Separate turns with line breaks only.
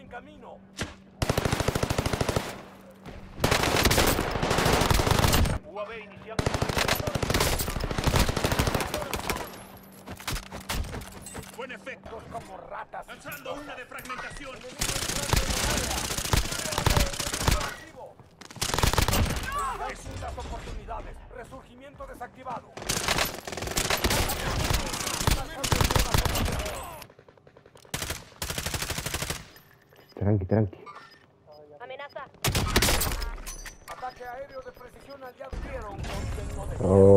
en camino. UAV iniciando. Buen efecto. Como ratas.
Lanzando una de fragmentación.
Hay oportunidades. Resurgimiento desactivado.
Tranqui, tranqui.
Amenaza.
Ataque aéreo de precisión de
Oh,